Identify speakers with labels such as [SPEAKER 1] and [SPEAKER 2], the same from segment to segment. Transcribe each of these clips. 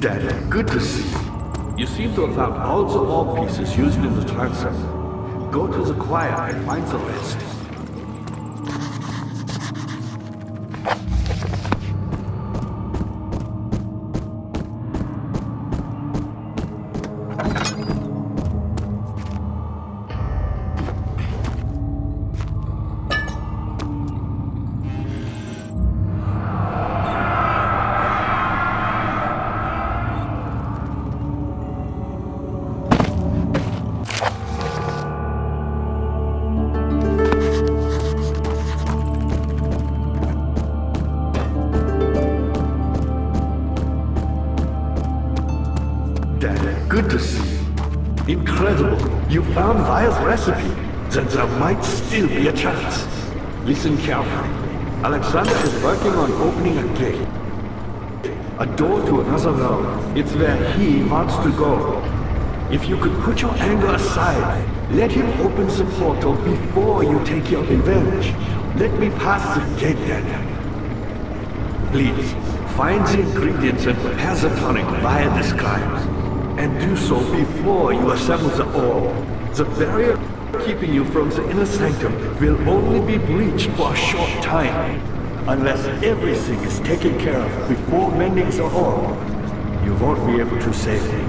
[SPEAKER 1] Daniel, good to see you. You seem to have found all the orb pieces used in the transfer. Go to the choir and find the rest. Listen carefully. Alexander is working on opening a gate. A door to another realm. It's where he wants to go. If you could put your anger aside, let him open the portal before you take your revenge. Let me pass the gate, Daniel. Please, find the ingredients and prepare the tonic Weyer describes. And do so before you assemble the orb. The barrier keeping you from the inner sanctum will only be breached for a short time. Unless everything is taken care of before mending the orb, you won't be able to save me.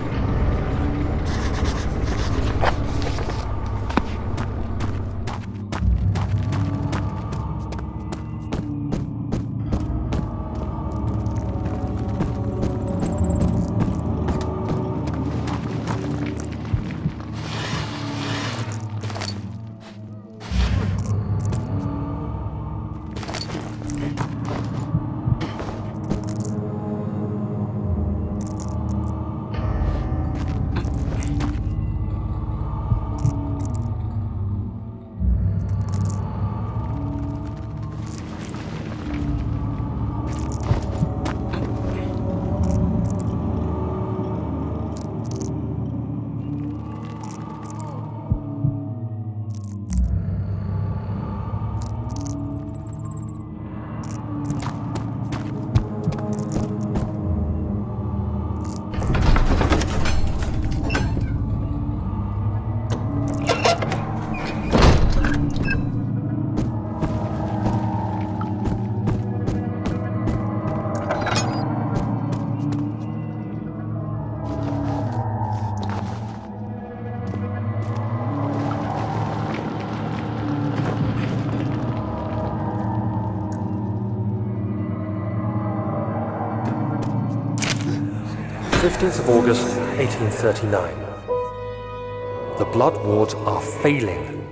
[SPEAKER 2] Fifteenth of August, 1839. The blood wards are failing.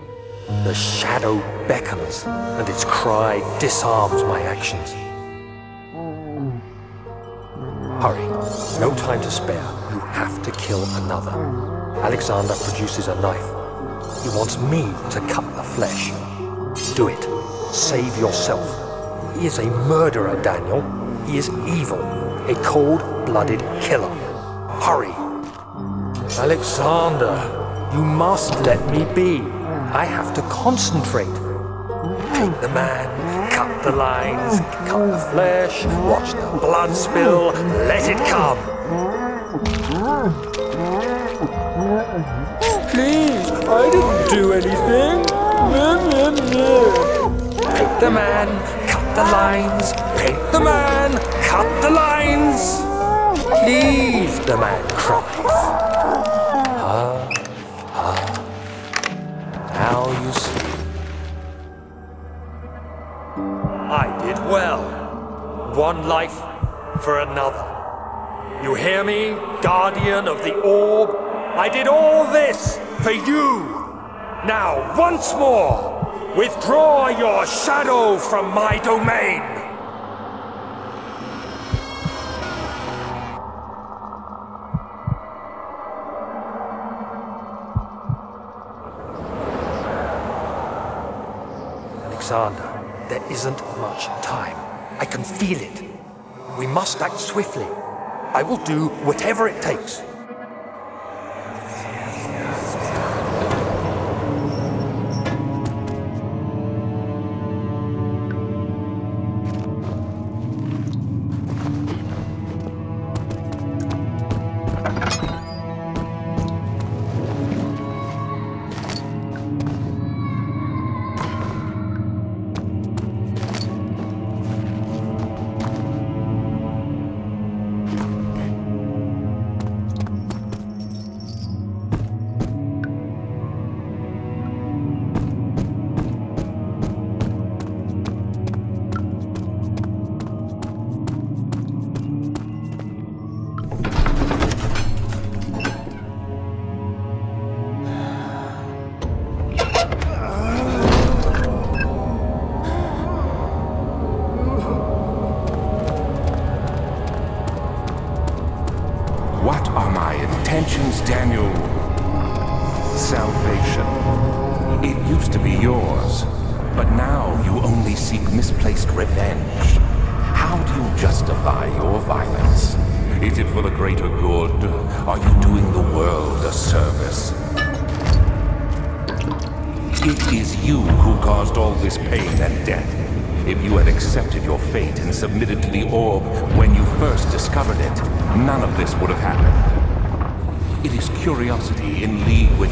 [SPEAKER 2] The shadow beckons, and its cry disarms my actions. Hurry, no time to spare. You have to kill another. Alexander produces a knife. He wants me to cut the flesh. Do it. Save yourself. He is a murderer, Daniel. He is evil, a cold-blooded killer. Hurry. Alexander, you must let me be. I have to concentrate. Take the man, cut the lines, cut the flesh, watch the blood spill, let it come. Please, I didn't do anything. Take the man, cut the lines, paint the man, cut the lines. The man cries. Ah, ah. Now you see. I did well. One life for another. You hear me, guardian of the orb? I did all this for you. Now, once more, withdraw your shadow from my domain. Act swiftly. I will do whatever it takes.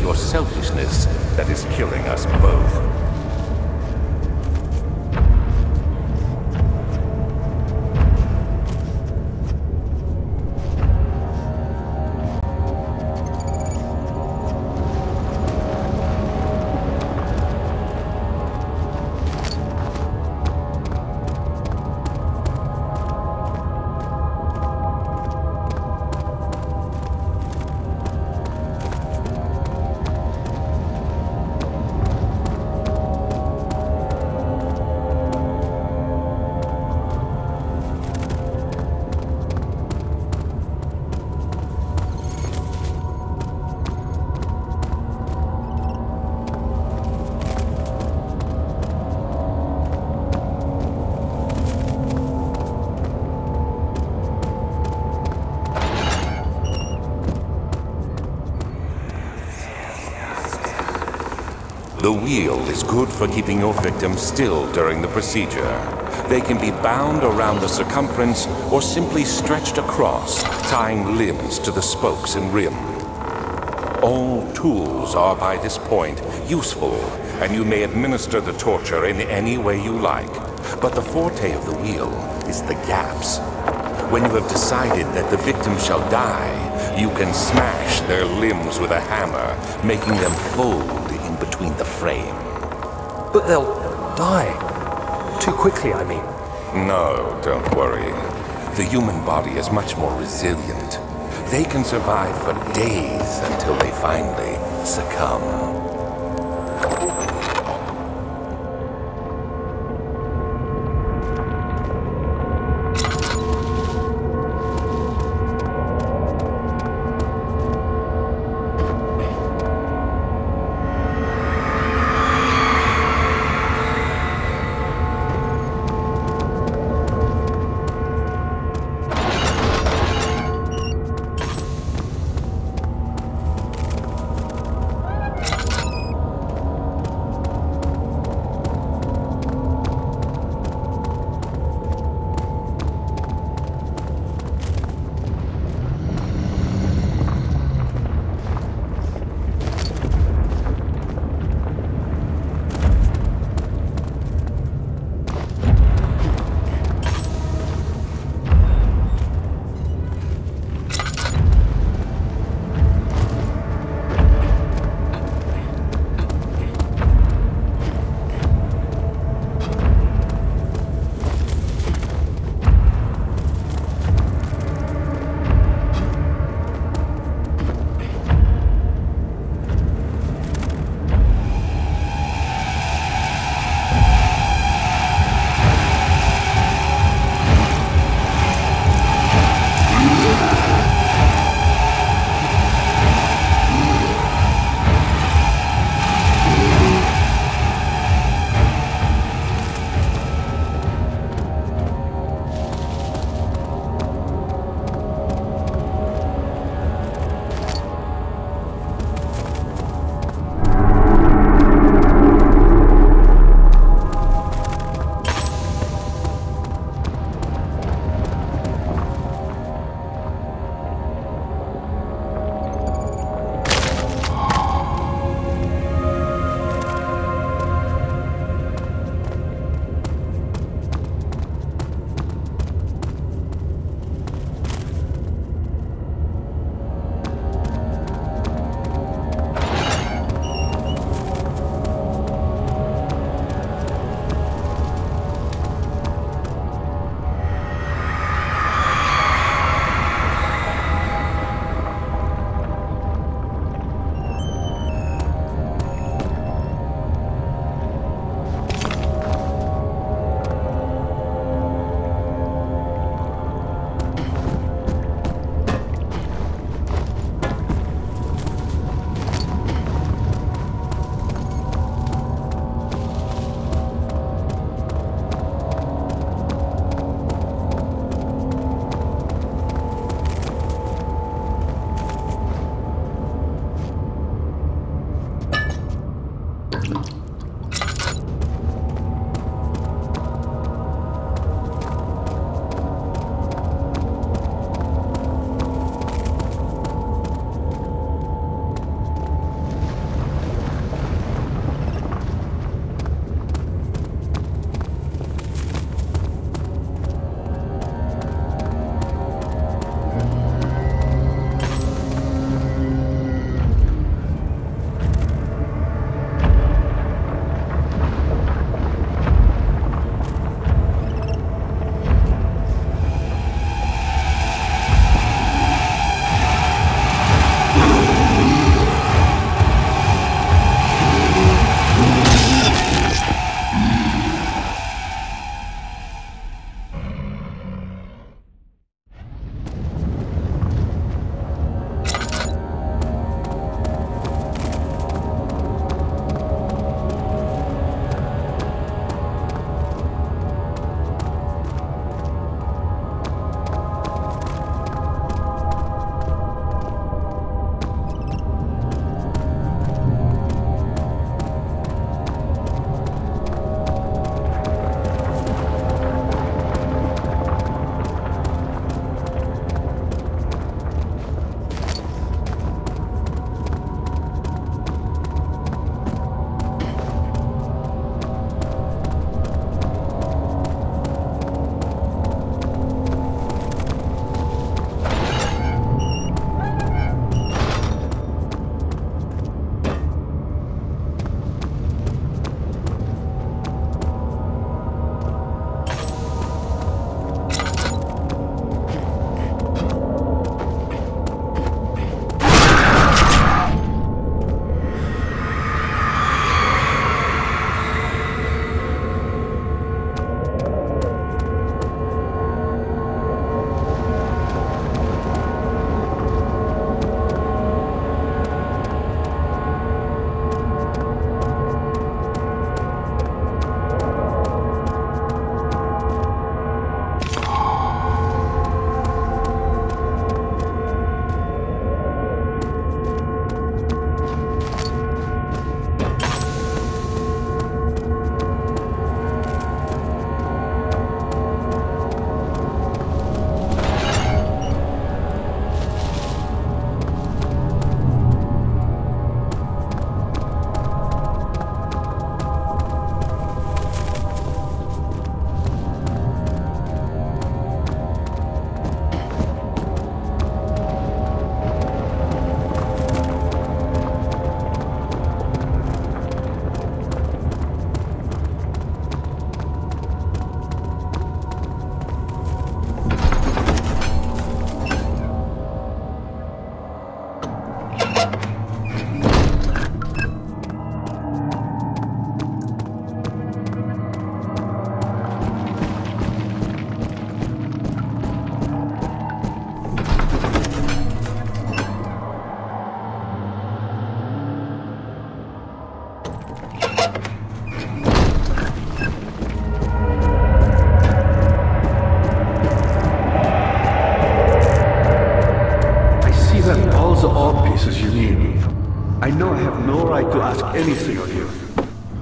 [SPEAKER 3] Your selfishness that is killing us both. Wheel is good for keeping your victim still during the procedure. They can be bound around the circumference or simply stretched across, tying limbs to the spokes and rim. All tools are by this point useful, and you may administer the torture in any way you like. But the forte of the wheel is the gaps. When you have decided that the victim shall die, you can smash their limbs with a hammer, making them fold between the frame.
[SPEAKER 2] But they'll die. Too quickly, I mean.
[SPEAKER 3] No, don't worry. The human body is much more resilient. They can survive for days until they finally succumb.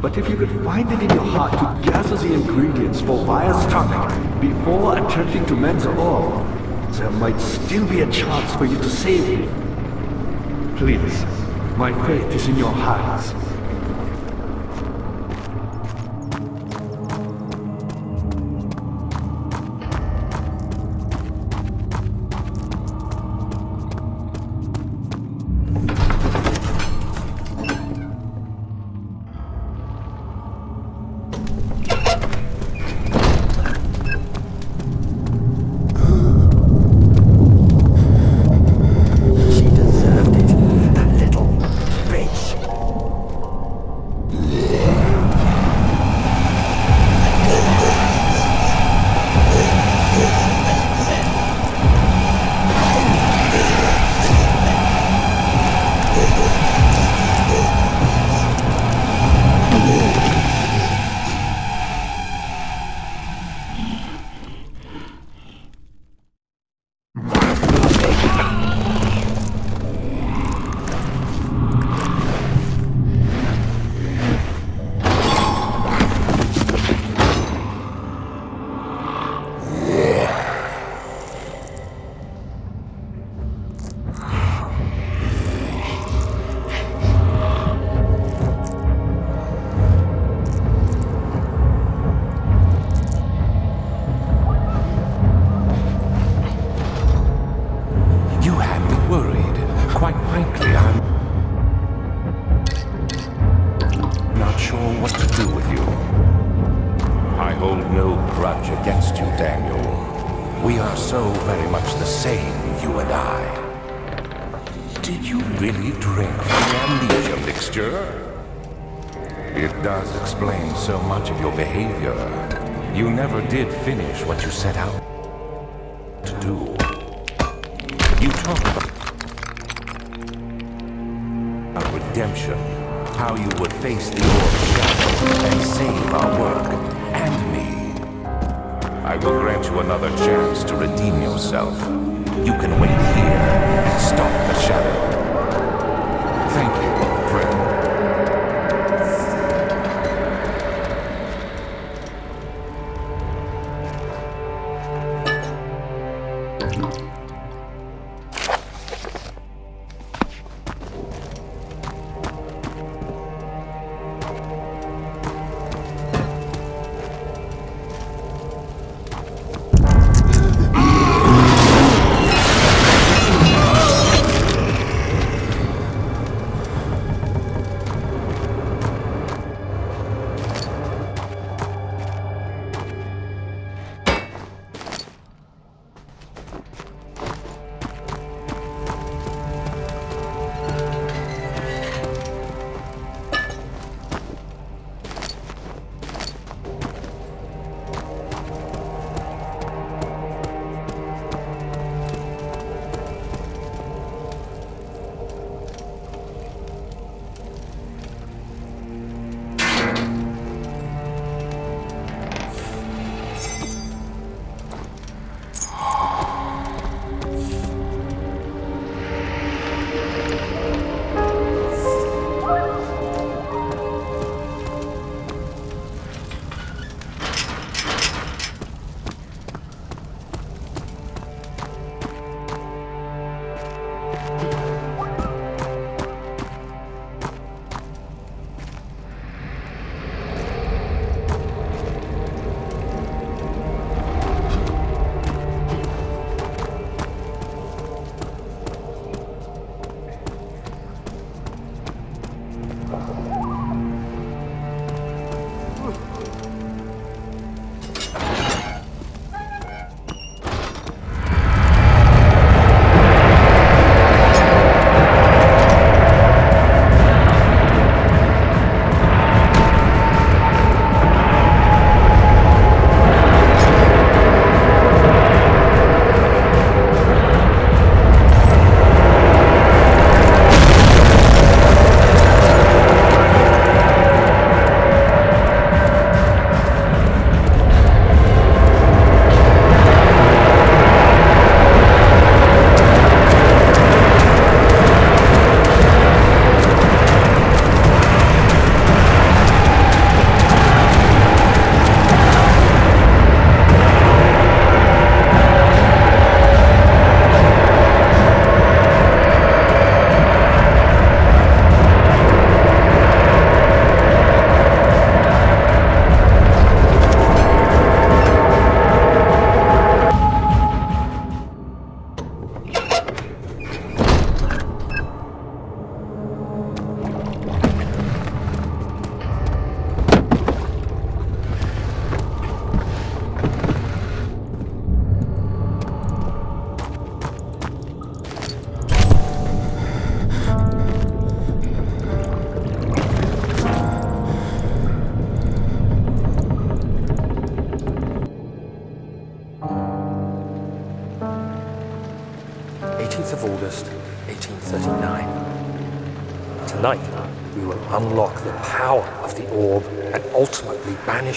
[SPEAKER 3] But if you could find it in your heart to gather the ingredients for Weyer's tonic before attempting to mend the orb, there might still be a chance for you to save me. Please, my fate is in your hands.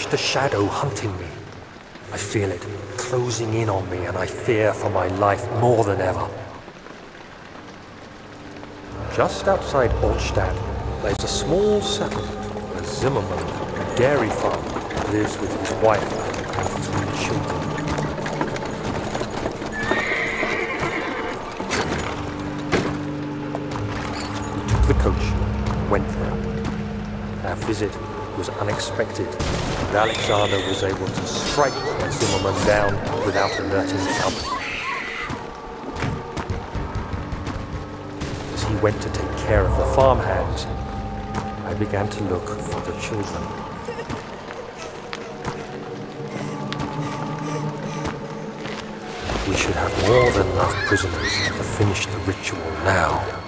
[SPEAKER 4] The shadow
[SPEAKER 2] hunting me. I feel it closing in on me and I fear for my life more than ever. Just outside Altstadt lies a small settlement where Zimmerman, a dairy farmer, lives with his wife and three children. We took the coach, went there. Our visit was unexpected, and Alexander was able to strike Zimmerman down without alerting the company. As he went to take care of the farmhands, I began to look for the children. We should have more than enough prisoners to finish the ritual now.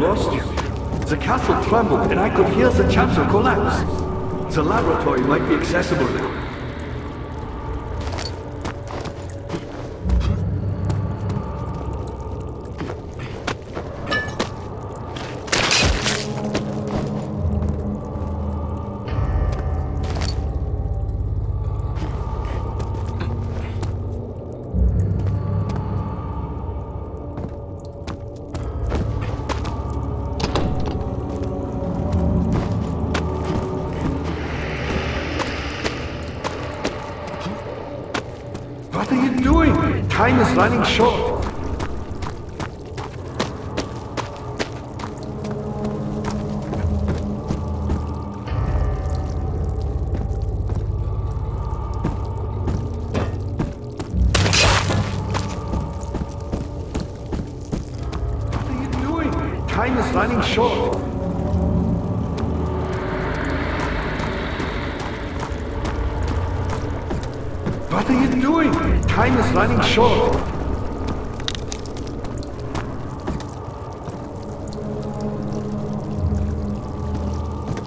[SPEAKER 1] Lost you. The castle trembled and I could hear the chancel collapse. The laboratory might be accessible now. Running short. What are you doing? Time is running short.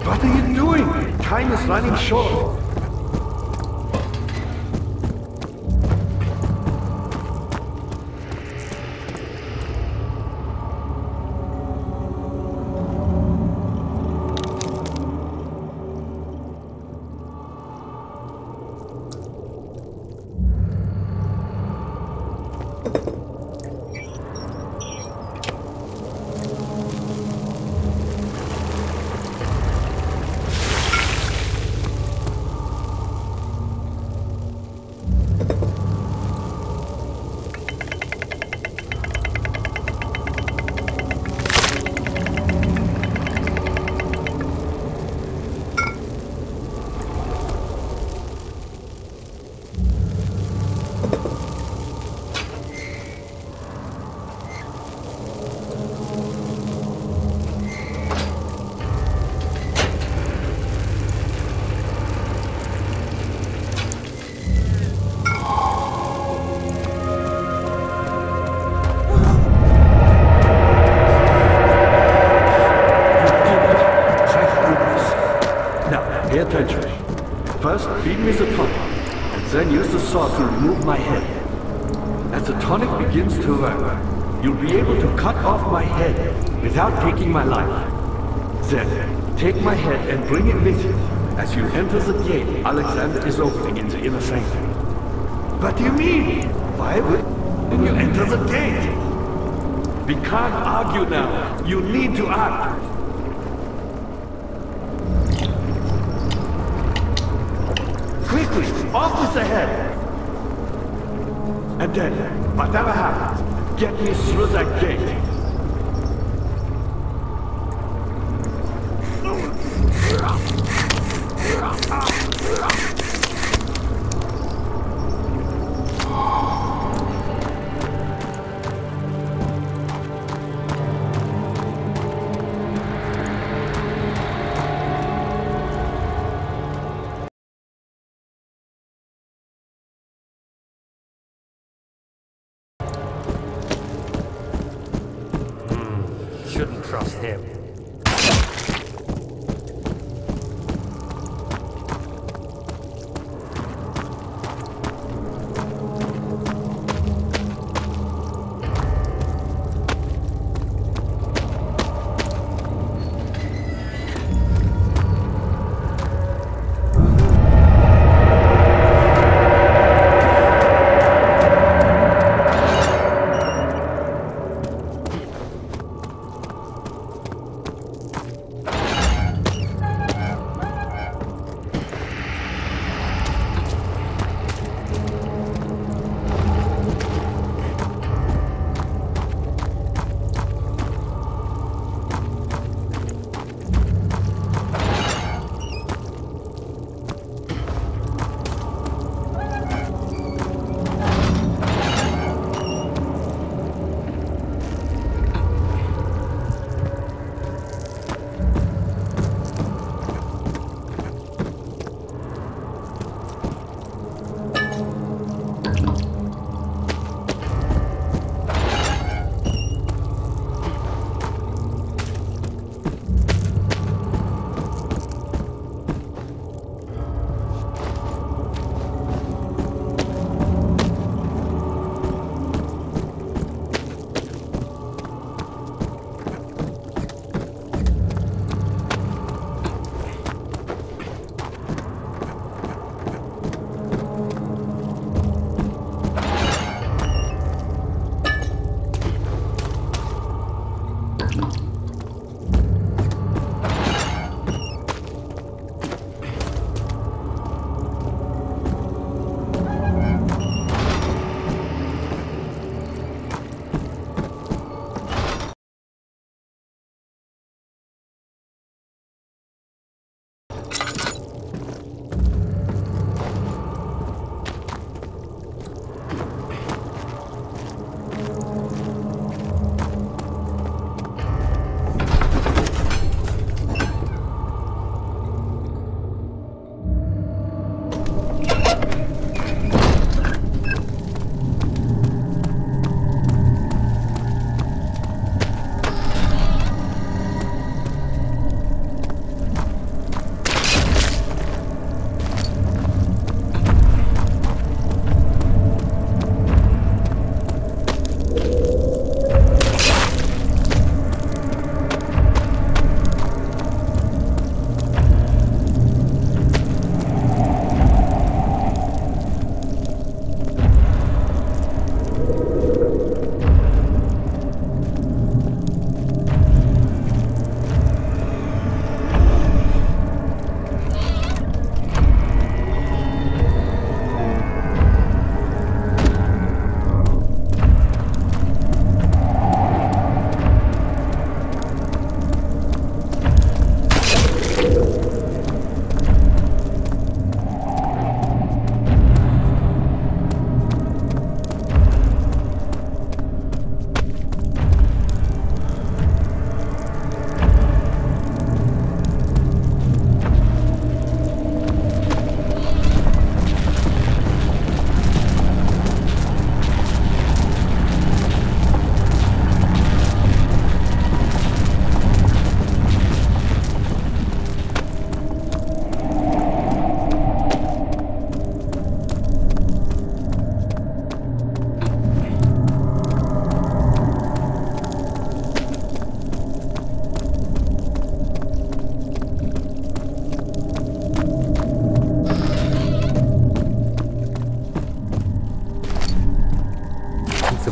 [SPEAKER 1] What are you doing? Time is running short. Me the tonic, and then use the saw to remove my head. As the tonic begins to work, you'll be able to cut off my head without taking my life. Then, take my head and bring it with you as you enter the gate Alexander is opening in the inner sanctum. What do you mean? Why would you enter the gate? We can't argue now. You need to act. Quickly, ahead! And then, whatever happens, get me through that gate.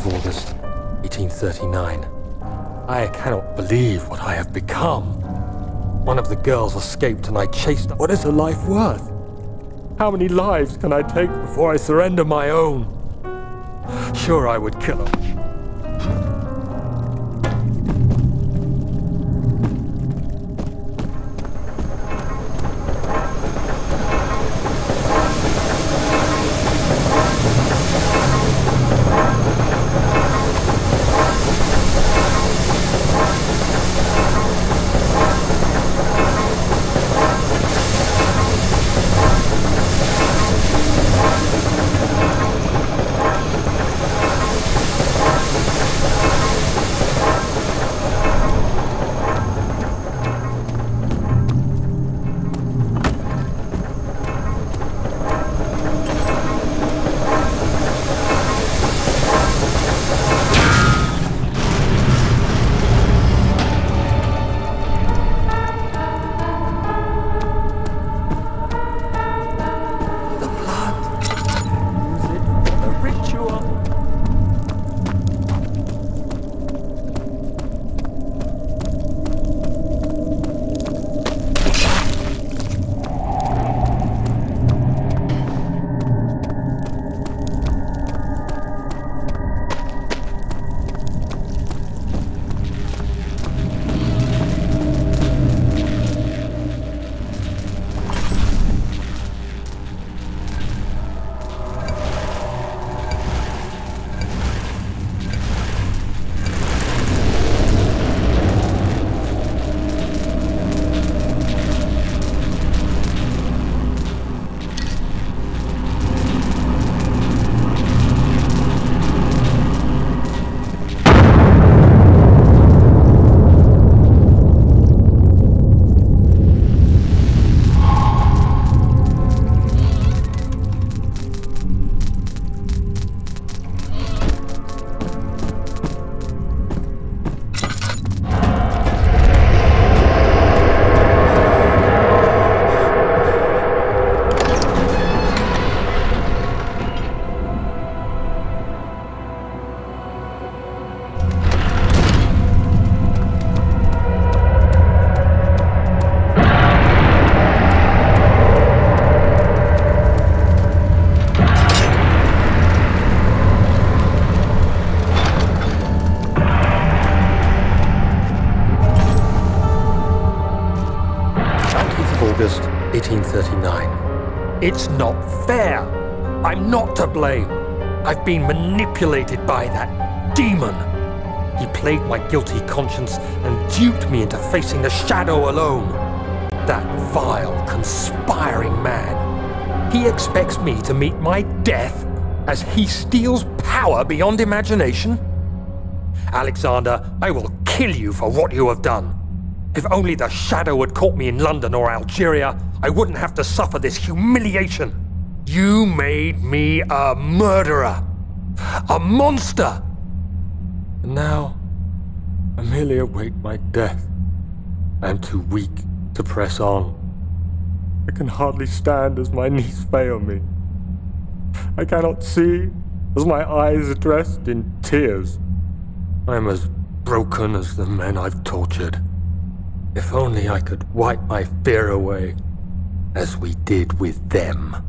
[SPEAKER 2] August, 1839. I cannot believe what I have become. One of the girls escaped and I chased her. What is her life worth? How many lives can I take before I surrender my own? Sure, I would kill her. It's not fair. I'm not to blame. I've been manipulated by that demon. He played my guilty conscience and duped me into facing the shadow alone. That vile, conspiring man. He expects me to meet my death as he steals power beyond imagination? Alexander, I will kill you for what you have done. If only the shadow had caught me in London or Algeria, I wouldn't have to suffer this humiliation. You made me a murderer. A monster. And now, I merely await my death. I am too weak to press on. I can hardly stand as my knees fail me. I cannot see as my eyes are dressed in tears. I am as broken as the men I've tortured. If only I could wipe my fear away, as we did with them.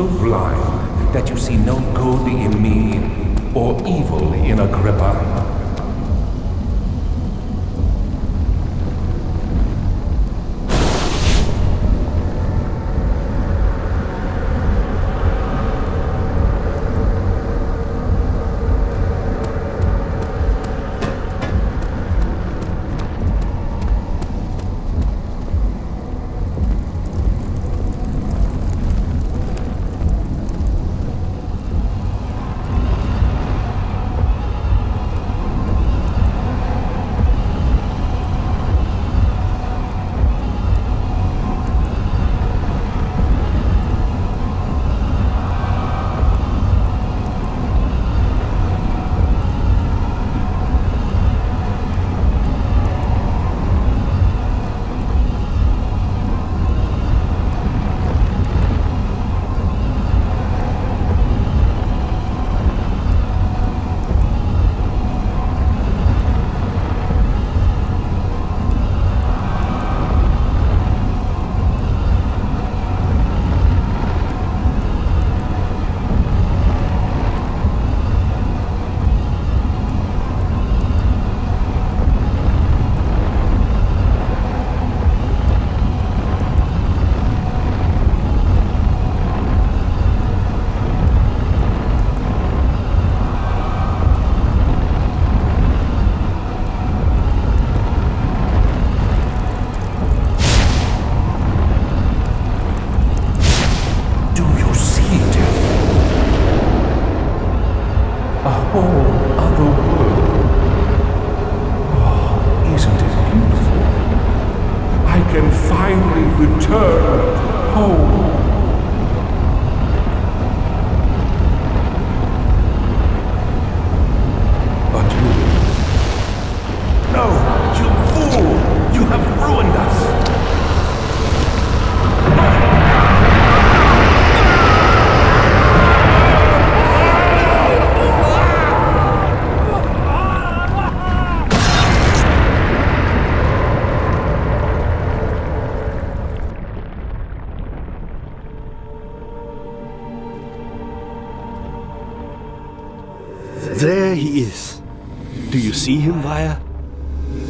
[SPEAKER 3] So blind that you see no good in me or evil in Agrippa?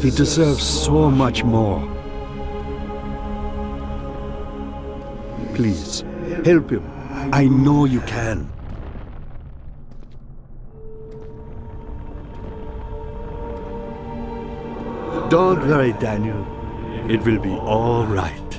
[SPEAKER 1] He deserves so much more. Please, help him. I know you can. Don't worry, Daniel. It will be all right.